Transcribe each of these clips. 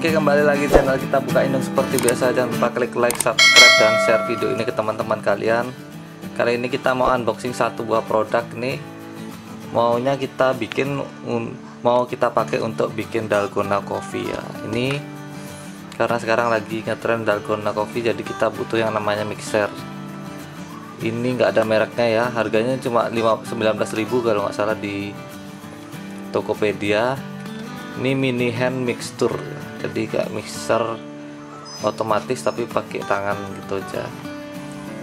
Oke kembali lagi channel kita buka indung seperti biasa. Jangan lupa klik like subscribe dan share video ini ke teman-teman kalian. Kali ini kita mau unboxing satu buah produk nih. Maunya kita bikin mau kita pakai untuk bikin dalgona coffee ya. Ini karena sekarang lagi ngetren dalgona coffee jadi kita butuh yang namanya mixer. Ini enggak ada mereknya ya. Harganya cuma 19.000 kalau nggak salah di Tokopedia ini mini hand mixture. Jadi kayak mixer otomatis tapi pakai tangan gitu aja.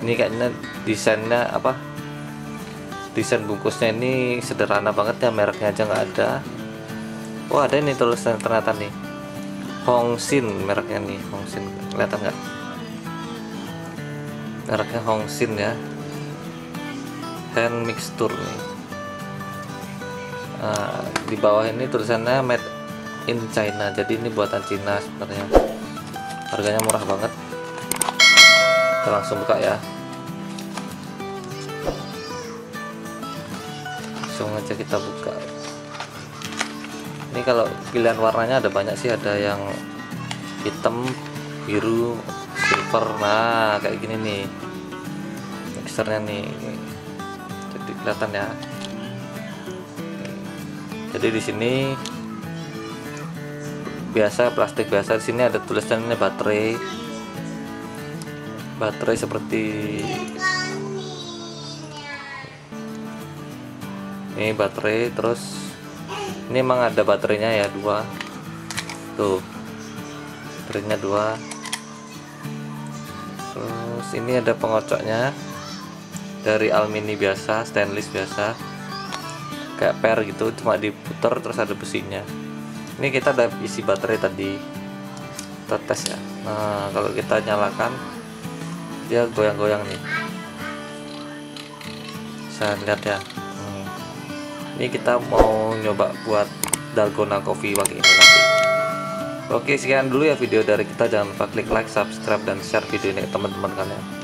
Ini kayaknya desainnya apa? Desain bungkusnya ini sederhana banget ya mereknya aja nggak ada. Oh ada ini tulisan ternyata nih. Hongsin mereknya nih Hongsin kelihatan nggak? Mereknya Hongsin ya. Hand mixture nih. Nah, di bawah ini tulisannya made in China. Jadi ini buatan Cina sebenarnya. Harganya murah banget. Kita langsung buka ya. Langsung aja kita buka. Ini kalau pilihan warnanya ada banyak sih. Ada yang hitam biru silver. Nah kayak gini nih. Mixernya nih. Jadi kelihatan ya. Jadi di sini biasa plastik biasa. Di sini ada tulisannya baterai. Baterai seperti ini baterai terus ini emang ada baterainya ya dua. Tuh baterainya dua. Terus ini ada pengocoknya dari alumini biasa stainless biasa. Kayak per gitu cuma diputar terus ada besinya ini kita ada isi baterai tadi. Kita tes ya. Nah kalau kita nyalakan dia goyang-goyang nih. Bisa lihat ya. Hmm. ini kita mau nyoba buat dalgona coffee pakai ini nanti. Oke sekian dulu ya video dari kita. Jangan lupa klik like subscribe dan share video ini ke teman-teman kalian